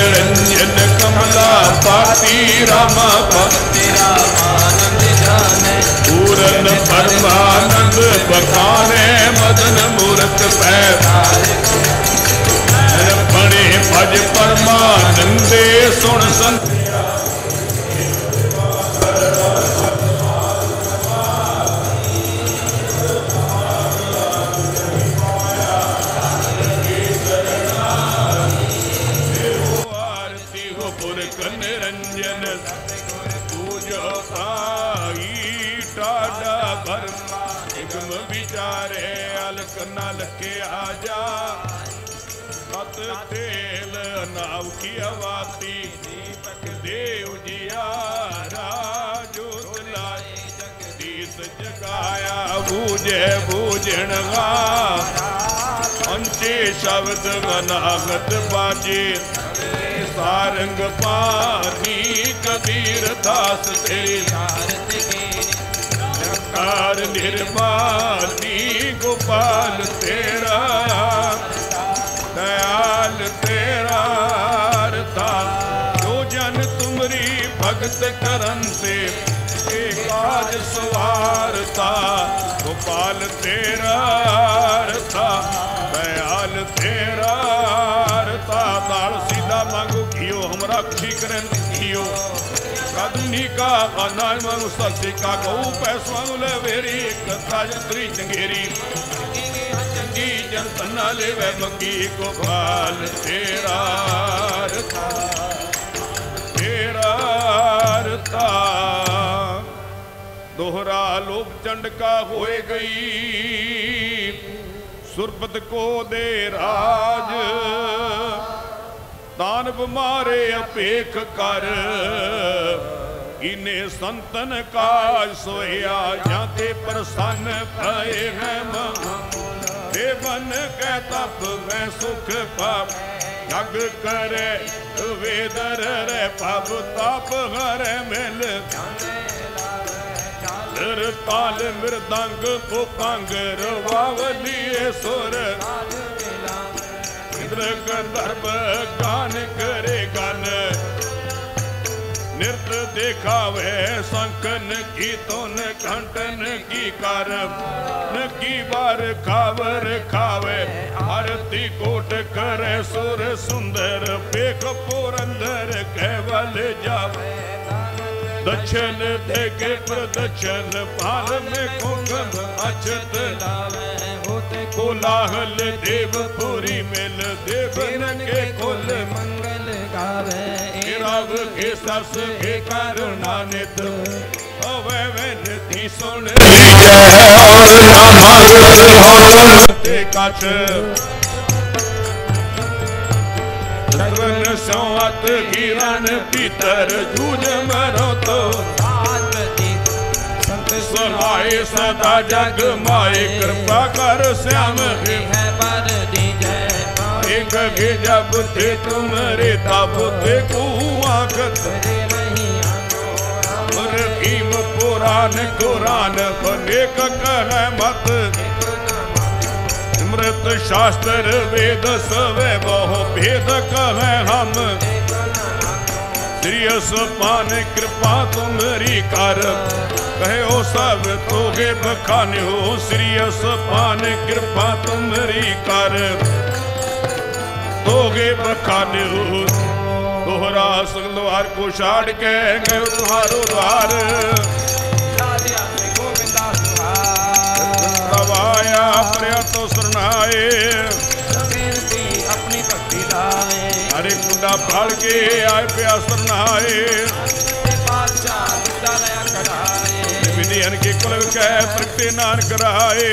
ਅਜਹਾਰ ਕਮਲਾ ਪਾਤੀ ਰਾਮਾ ਭਗਤ ਆਨੰਦ ਜਾਣੈ ਪੂਰਨ ਪਰਮਾਨੰਦ ਬਖਾਨੇ ਮਦਨ ਮੂਰਤ ਪੈ ਬਣੇ ਭਜ ਪਰਮਾਨੰਦੇ ਸੁਣ ਸੰਤ सात तेल नाव की अवाती। दीपक देव जिया जगदीश जगाया बूझे बूझण अंचे शब्द गनागत बाजे। सारंग पानी कबीर दास तेरी कार निर्मानी गोपाल तेरा। ਕੇ ਕਾਰ ਨਿਰਮਾਨੀ ਗੋਪਾਲ ਤੇਰਾ ਦਇਆਲ ਤੇਰਾ ਰਤਾ ਜੋ ਜਨ ਤੁਮਰੀ ਭਗਤ ਕਰਨ ਤੇ ਇਹ ਕਾਜ ਸਵਾਰਤਾ ਗੋਪਾਲ ਤੇਰਾ ਰਤਾ ਦਇਆਲ ਤੇਰਾ ਰਤਾ ਤਾਲ ਸੀਦਾ ਮੰਗੋ ਕੀਓ ਹਮਰਾ ਖੀ ਕਰਨ ਕੀਓ ਕਦਨੀ ਕਾ ਅਨਾਇ ਮਨੁ ਸਸੇ ਕਾ ਕਉ ਪੈਸਵਾ ਨੂੰ ਜਨ ਤਨਾ ਲੈਵੇ ਮੰਗੀ ਗੋਪਾਲ, ਤੇਰਾ ਰਤਾ ਤੇਰਾ ਰਤਾ। ਦੋਹਰਾ ਲੋਕ ਚੰਡਕਾ ਹੋਏ ਗਈ, ਸੁਰਪਤ ਕੋ ਦੇ ਰਾਜ। ਦਾਨਵ ਮਾਰੇ ਅਪੇਖ ਕਰ ਇਨੇ ਸੰਤਨ ਕਾ ਸੋਇਆ ਜਾਂ ਤੇ ਪ੍ਰਸੰਨ ਭਏ ਹੈ ਮਹਾਮੁਨ ਦੇਵਨ ਕੈ ਤਪ, ਮੈਂ ਸੁਖ ਪਾਪ। ਜਗ ਕਰੇ ਵੇਦਰ ਰੇ ਪਬ ਤਪ ਹਰੇ ਮਿਲ ਦਰ ਤਾਲ ਮਿਰਦੰਗ ਪੁਪੰਗ ਰਵਾਵਲੀਏ ਸੁਰ। ਇੰਦਰ ਗੰਧਰਵ ਗਾਨ ਕਰੇ ਗਨ ਨਿਰਤ ਦੇਖਾਵੇ ਸੰਕਨ ਕੀ ਤੁਨ ਘੰਟਨ ਕੀ ਕਰ ਨ ਕੀ ਵਾਰ ਖਾਵਰ ਖਾਵੇ ਆਰਤੀ ਕੋਟ ਕਰੇ ਸੁਰ ਸੁੰਦਰ ਪੇਖ ਪੁਰੰਦਰ ਕੇਵਲ ਜਾਵੇ ਦਛਨ ਦੇ ਕੇ ਪ੍ਰਦਛਨ ਪਾਲ ਮੇ ਕੁੰਗਮ ਅਛਤ ਲਾਵੇ ਹੋਤੇ ਕੋਲਾਹਲ ਦੇਵਪੁਰੀ ਮਿਲ ਦੇਵਨ ਕੇ ਕੁਲ ਮੰਗਲ ਗਾਵੇ ਰਵ ਕੇ ਸਸ ਕੇ ਕਰੁਣਾ ਨਿਤ ਹੋਵੇ ਵੈਨ ਤੀ ਸੁਣ ਲੀਜੈ ਔਰ ਨਾ ਮੰਗ ਹੋਵਨ ਤੇ ਸੰਤ ਸਹਾਏ ਸਦਾ ਜਗ ਮਾਏ ਕਿਰਪਾ ਕਰ ਸਿਆਮ ਸੁਨਾਮੇ ਹੈ ਪਰ ਦੀ ਜੈ ਇੱਕ ਗੇ ਜਬ ਤੇ ਤੁਮਰੇ ਤਬ ਤੇ ਕੂ ਆਖਤ ਤੇਰੇ ਨਹੀਂ ਆਨੋ ਰਹੀਮ ਪੁਰਾਨ ਕੁਰਾਨ ਬਨੇਕ ਕਹਿ ਮਤ ਅੰਮ੍ਰਿਤ ਸ਼ਾਸਤਰ ਵੇਦ ਸਵੇ ਬਹੁ ਭੇਦ ਕਹੈ ਹਮ ਸ੍ਰੀ ਅਸਪਾਨ ਕਿਰਪਾ ਕਹਿਓ ਸਭ ਤੋਗੇ ਬਖਾਨਿਓ ਸ੍ਰੀ ਅਸਪਾਨ ਕਿਰਪਾ ਤੁਮਰੀ ਕਰ। ਤੋਗੇ ਬਖਾਨਿਓ ਤੋਹਰਾ ਸੰਗਦਵਾਰ ਕੋ ਛਾੜ ਕੇ ਗਏ ਤੁਹਾਰੋ ਦਵਾਰ। ਰਾਜਿਆ ਤੇ ਗੋਬਿੰਦਾ ਸਰਨਾਏ। ਬੇਨਤੀ ਆਪਣੀ ਭਗਤੀ ਲਾਏ ਹਰੇ ਕੁੰਡਾ ਫੜ ਕੇ ਆਏ ਪਿਆ ਸਰਨਾਏ। ਪਾਤਸ਼ਾਹ ਦਿੱਤਾ ਲਿਆ ਕਢਾਏ ਵਿਧੀ ਅਨ ਕੀ ਕੁਲ ਵਿਖੈ ਪ੍ਰਗਟੇ ਨਾਨਕ ਰਾਏ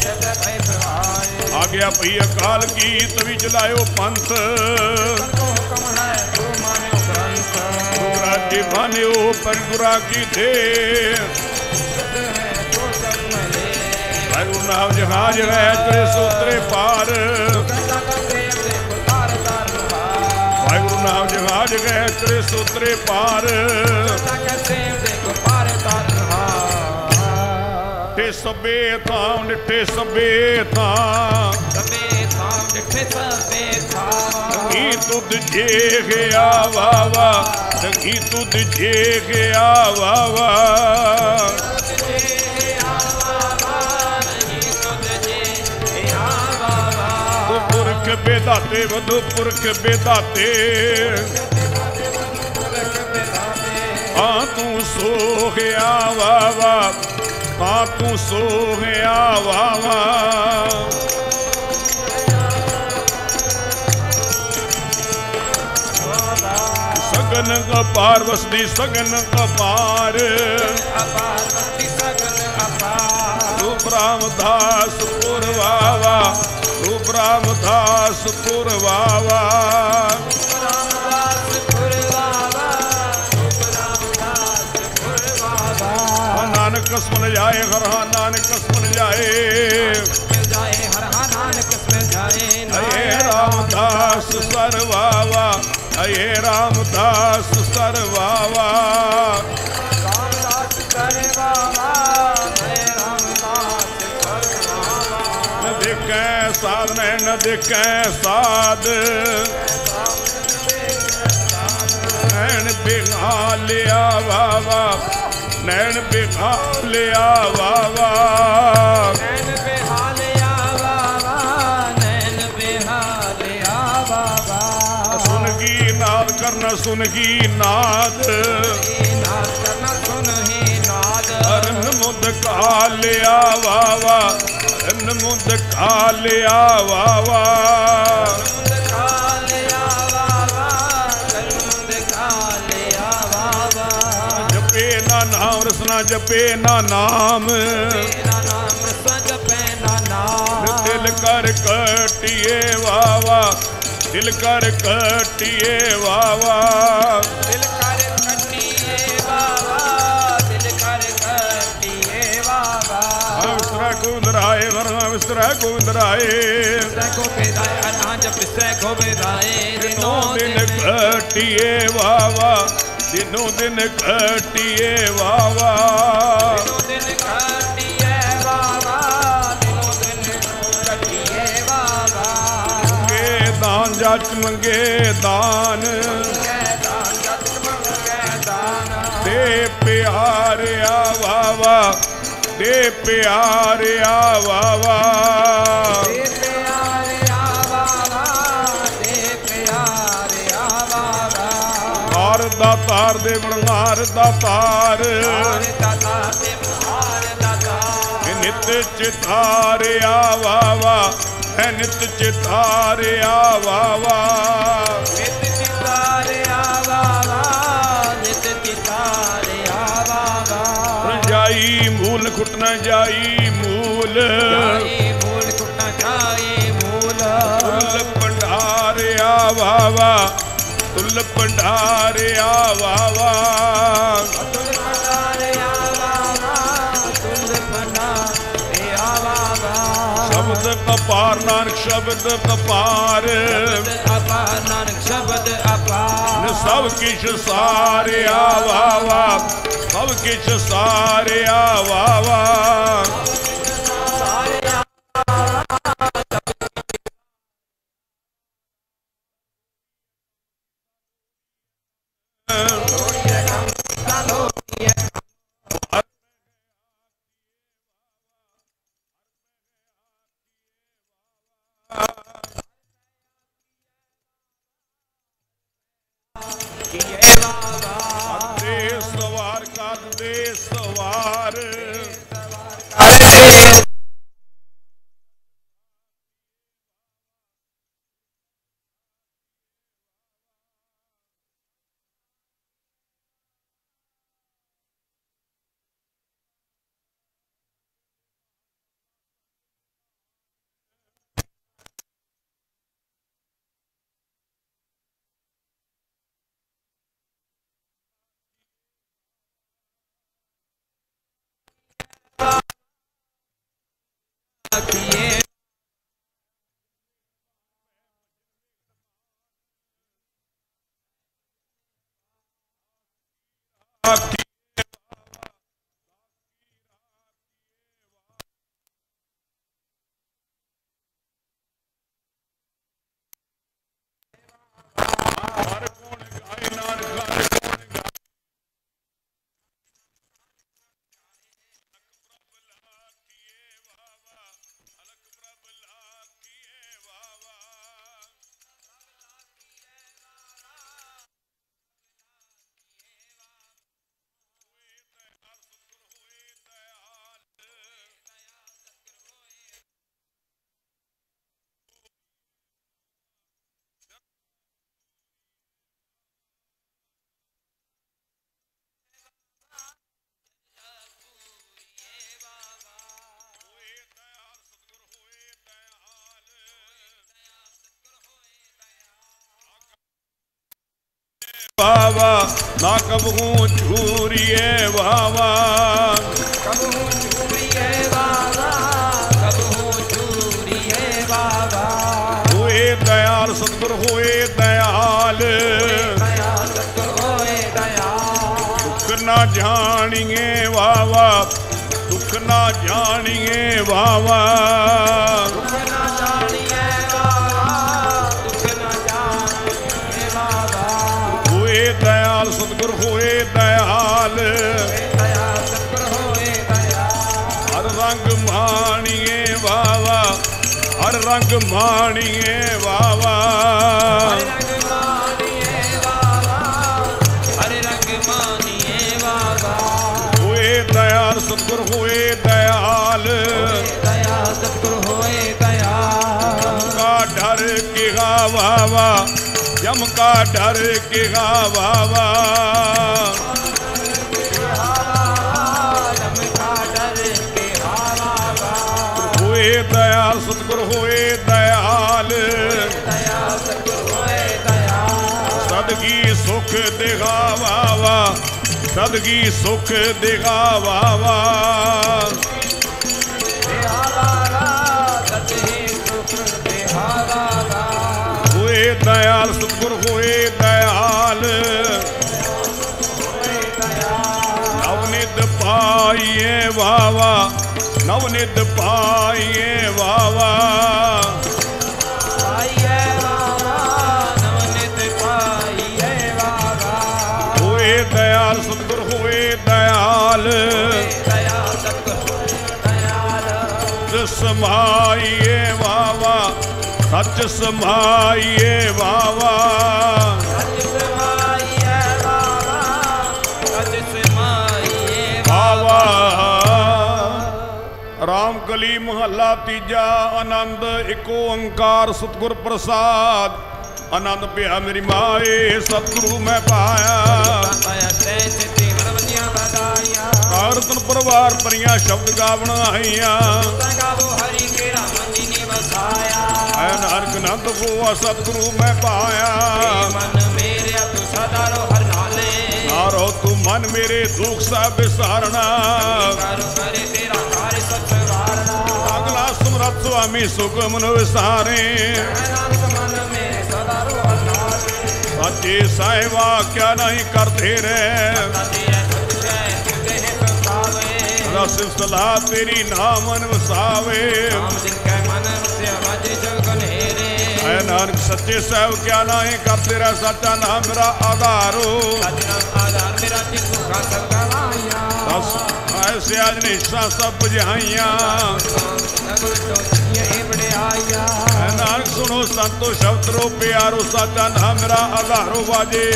ਜਦ ਭੈ ਪ੍ਰਵਾਏ ਆ ਗਿਆ ਭਈ ਅਕਾਲ ਕੀ ਤਵੀ ਚਲਾਇਓ ਪੰਥ ਕੋ ਹੁਕਮ ਹੈ ਤੂੰ ਮਾਨਿਓ ਗ੍ਰੰਥ ਗੁਰਾ ਜੀ ਬਾਨਿਓ ਪਰ ਗੁਰਾ ਕੀ ਦੇ ਸਤ ਹੈ ਤੋ ਤੇ ਸਭੇ ਥਾਂ ਨਿੱਠੇ ਸਭੇ ਥਾਂ। ਸਭੇ ਥਾਂ ਡਿਠੇ ਸਭੇ ਥਾਂ। ਕੀ ਤੁਧ ਜੇ ਗਿਆ ਵਾ ਵਾ। ਸੰਗੀ ਤੁਧ ਜੇ ਗਿਆ ਵਾ ਵਾ। ਬੇਦਾਤੇ ਵਧੂ ਪੁਰਖ ਬੇਦਾਤੇ ਆ ਤੂੰ ਸੋਹਿਆ ਵਾ ਵਾ। ਆ ਤੂੰ ਸੋਹਿਆ ਵਾ ਵਾ ਸਗਨ ਕਪਾਰ ਵਸਦੀ ਸਗਨ ਕਪਾਰ ਤੂੰ ਬ੍ਰਹਮਦਾਸ ਪੁਰਵਾਵਾ ਤੂੰ ਬ੍ਰਹਮਦਾਸ ਪੁਰਵਾਵਾ ਕਸਮ ਜਾਏ ਹਰ ਹਾਂ ਨਾਨਕ ਕਸਮ ਜਾਏ ਅਏ ਰਾਮਦਾਸ ਸਰਵਾਵਾ ਅਏ ਰਾਮਦਾਸ ਸਰਵਾਵਾ ਨ ਦੇਖੈ ਸਾਧ ਨੈ ਨ ਦੇਖੈ ਸਾਧ ਨੈਣ ਬਿਨਾ ਲਿਆ ਵਾਵਾ ਨੈਣ ਬਿਨਾ ਲਿਆ ਵਾਵਾ ਸੁਨ ਕੀ ਨਾਦ ਕਰਨਾ ਸੁਨ ਕੀ ਨਾਦ। ਅਰਨ ਮੁੰਦ ਕਾ ਲਿਆ ਵਾਵਾ ਅਰਨ ਮੁੰਦ ਕਾ ਲਿਆ ਵਾਵਾ ਜਪੇ ਨਾਮ ਰਸਨਾ ਜਪੇ ਨਾ ਨਾਮ। ਦਿਲ ਕਰ ਕਟਿਏ ਵਾਵਾ ਦਿਲ ਕਰ ਕਟਿਏ ਵਾਵਾ ਦਿਲ ਕਰ ਕੱਟੀਏ ਬਾਬਾ ਦਿਲ ਕਰ ਕੱਟੀਏ ਬਾਬਾ ਵਿਸਰਾ ਵਰਨਾ ਵਿਸਰਾ ਗੋਬਿੰਦ ਰਾਏ ਸੈ ਕੋ ਬੇਦਾਏ ਅਨਾ ਜਪ ਸੈ ਕੋ ਦਿਨੋਂ ਦਿਨ ਦਿਨ ਕਟਿਏ ਵਾਵਾ ਦਿਨੋਂ ਦਿਨ ਕਟਿਏ ਵਾਵਾ ਦਿਨੋਂ ਦਿਨ ਦਿਨੋਂ ਦਿਨ ਮੰਗੇ ਦਾਨ ਜੱਟ ਮੰਗੇ ਦਾਨ। ਕੈ ਦਾਨ ਜਤ ਮੰਗੈ ਦਾਨ। ਦੇ ਪਿਆਰਿਆ ਵਾਵਾ ਦੇ ਪਿਆਰਿਆ ਵਾਵਾ ਦਾ ਤਾਰ ਦੇ ਬਣਾਰ ਦਾ ਤਾਰ। ਹਾਰੇ ਦਾਤਾ ਤੇ ਹਾਰੇ ਦਾਤਾ ਇਹ ਨਿਤ ਚਿਤਾਰਿਆ ਵਾਵਾ ਹੈ ਨਿਤ ਚਿਤਾਰਿਆ ਵਾਵਾ ਨਿਤ ਚਿਤਾਰੇ ਆ ਬਾਬਾ ਨਿਤ ਚਿਤਾਰੇ ਆ ਬਾਬਾ ਰਜਾਈ ਮੂਲ ਖੁੱਟਣਾ ਜਾਈ ਮੂਲ। ਜਾਏ ਮੂਲ ਕੁੱਟਾ ਜਾਏ ਮੂਲ। ਤੁਲ ਭੰਡਾਰਿਆ ਵਾਵਾ ਤੁਲ ਭੰਡਾਰਿਆ ਵਾਵਾ ਤੁਲ ਭੰਡਾਰੇ ਆ ਬਾਬਾ ਤੁਲ ਭੰਡਾਰੇ ਆ ਬਾਬਾ ਸ਼ਬਦ ਕਪਾਰ ਨਾਨਕ ਸ਼ਬਦ ਕਪਾਰ ਆਪਾ ਨਾਨਕ ਸ਼ਬਦ ਆਪਾ Yeah. ਹਰ ਵਾਵਾ ਨਾ ਕਬਹੂ ਝੂਰੀਏ ਵਾਵਾ। ਕਬਹੂ ਚੂਰੀਏ ਬਾਬਾ ਕਬਹੂ ਚੂਰੀਏ ਬਾਬਾ ਹੋਏ ਦਇਆਲ ਸਤਿਗੁਰ, ਹੋਏ ਦਇਆਲ। ਦਇਆ ਸਤਿਗੁਰ ਹੋਏ ਦਇਆ ਦੁੱਖ ਨਾ ਜਾਣੀਏ ਵਾਵਾ, ਦੁੱਖ ਨਾ ਜਾਣੀਏ ਵਾਵਾ। ਵਾਵਾ ਹਰ ਰੰਗ ਮਾਣੀਏ ਵਾਵਾ। ਹੋਏ ਦਇਆਲ ਸਤਿਗੁਰ ਹੋਏ ਦਇਆਲ। ਦਇਆ ਸਤਿਗੁਰ ਹੋਏ ਦਇਆ ਕਾ ਡਰ ਕਿਹਾ ਵਾਵਾ ਜਮ ਕਾ ਡਰ ਕਿਹਾ ਵਾਵਾ। ਹੋਏ ਦਇਆਲ ਸਤਿਗੁਰ ਹੋਏ ਦਇਆਲ। ਸਦਗੀ ਸੁਖ ਦੇਗਾ ਵਾਵਾ ਸਦਗੀ ਸੁਖ ਦੇਗਾ ਵਾਵਾ ਹੋਏ ਦਇਆਲ, ਸਤਿਗੁਰ ਹੋਏ ਦਇਆਲ। ਨਵਨਿਤ ਪਾਈਏ ਵਾਵਾ। ਨਵਨਿਤ ਪਾਈਏ ਵਾਵਾ। ਹੋਏ ਦਇਆਲ ਸਤਿਗੁਰ ਹੋਏ ਦਇਆਲ। ਸਮਾਈਏ ਵਾਵਾ ਸੱਚ ਸਮਾਈਏ ਵਾਵਾ। ਵਾਵਾ ਰਾਮ ਕਲੀ ਮਹੱਲਾ ਤੀਜਾ, ਆਨੰਦ ਇੱਕ ਓੰਕਾਰ ਸਤਿਗੁਰ ਪ੍ਰਸਾਦ। ਆਨੰਦ ਪਿਆ ਮੇਰੀ ਮਾਏ, ਸਤਿਗੁਰੂ ਮੈਂ ਪਾਇਆ। ਆਰਤਨ ਪਰਿਵਾਰ ਪਰੀਆਂ ਸ਼ਬਦ ਗਾਵਣ ਆਈਆਂ। ਐ ਨਾਨਕ ਨੰਦ ਹੋਆ ਸਤਿਗੁਰੂ ਮੈਂ ਪਾਇਆ। ਮਨ ਮੇਰਿਆ ਤੂੰ ਸਦਾ ਰੋ ਹਰ ਨਾਲੇ ਨਾਰੋ ਤੂੰ ਮਨ ਮੇਰੇ ਦੁੱਖ ਸਭ ਵਿਸਾਰਣਾ ਕਰ ਕਰੇ ਸਮਰੱਥ ਸੁਆਮੀ ਸੁਖ ਮਨ ਵਿਸਾਰੇ ਨਾਨਕ ਮਨ ਮੇਰੇ ਸਦਾ ਰੋ ਹਰ ਨਾਲੇ ਸੱਚੇ ਸਾਹਿਬਾ ਕਿਆ ਨਹੀਂ ਕਰਦੇ ਰਹਿ ਤੇਰੇ ਸੁਖ ਹੈ ਤੁਤੇ ਸੰਤਾਵੇ ਰਸ ਸਲਾਹ ਤੇਰੀ ਨਾਮਨ ਦਸ ਐਸੇ ਸਭ ਬੁਝਾਈਆਂ ਨਾਨਕ ਸੁਣੋ ਸੰਤੋ ਸ਼ਬਦ ਰੋ ਪਿਆਰੋ, ਸੱਚਾ ਨਾਮ ਮੇਰਾ ਆਧਾਰੋ ਵਾਜੇ।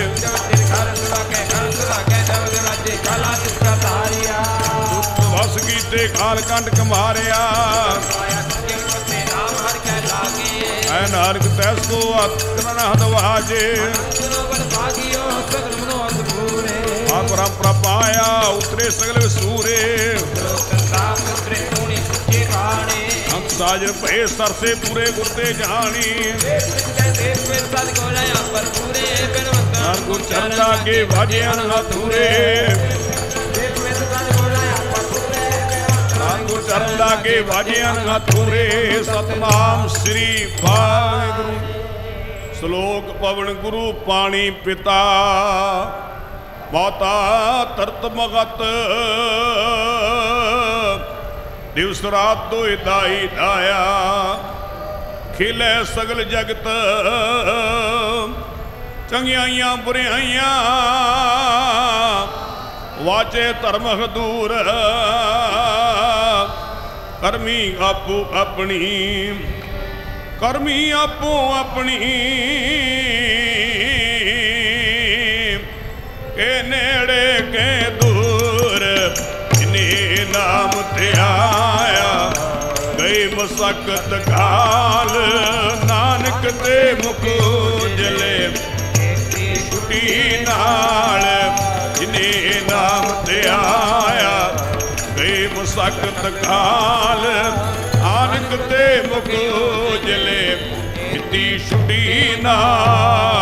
ਵਸ ਕੀਤੇ ਕਾਲ ਕੰਡ ਕਮਾਰਿਆ। ਐ ਨਾਨਕ ਤੈਸ ਕੋ ਅਕਰਨ ਹਦਵਾਜੇ। ਸਗਲ ਪਰੰਪਰਾ ਪਾਇਆ, ਉਤਰੇ ਸਗਲ ਵਿਸੂਰੇ ਸਾਜਰ ਭਏ ਸਰਸੇ ਪੂਰੇ ਗੁਰਤੇ ਜਾਣੀ ਹਰ ਗੁਰ ਚਰਨ ਲਾਗੇ ਵਾਜਿਆਂ ਹਥੂਰੇ ਦੇਖ ਹਰ ਗੁਰ ਚਰਨ ਲਾਗੇ ਵਾਜਿਆਂ ਹਥੂਰੇ ਸਤਨਾਮ ਸ੍ਰੀ ਵਾਹਿਗੁਰੂ। ਸ਼ਲੋਕ ਪਵਨ ਗੁਰੂ ਪਾਣੀ ਪਿਤਾ। ਮਾਤਾ ਤਰਤ ਮਗਤ। ਦਿਵਸ ਰਾਤ ਦੋਇ ਦਾਈ ਦਾਇਆ ਖਿਲੇ ਸਗਲ ਜਗਤ। ਚੰਗਿਆਈਆਂ ਬੁਰਿਆਈਆਂ ਵਾਚੇ ਧਰਮ ਹਦੂਰ। ਕਰਮੀ ਆਪੋ ਆਪਣੀ, ਕਰਮੀ ਆਪੋ ਆਪਣੀ। ਕੇ ਨੇੜੇ ਕੇ ਦੂਰ ਜਿਨੇ ਨਾਮ ਤੇ ਆਇਆ। ਗਈ ਮਸਕਤ ਕਾਲ ਨਾਨਕ ਤੇ ਮੁਖ ਉਜਲੇ ਛੁੱਟੀ ਨਾਲ ਜਿਨੇ ਨਾਮ ਤੇ ਆਇਆ। ਗਈ ਮਸਕਤ ਕਾਲ ਨਾਨਕ ਤੇ ਮੁਖ ਉਜਲੇ ਕੀਤੀ ਛੁੱਟੀ ਨਾਲ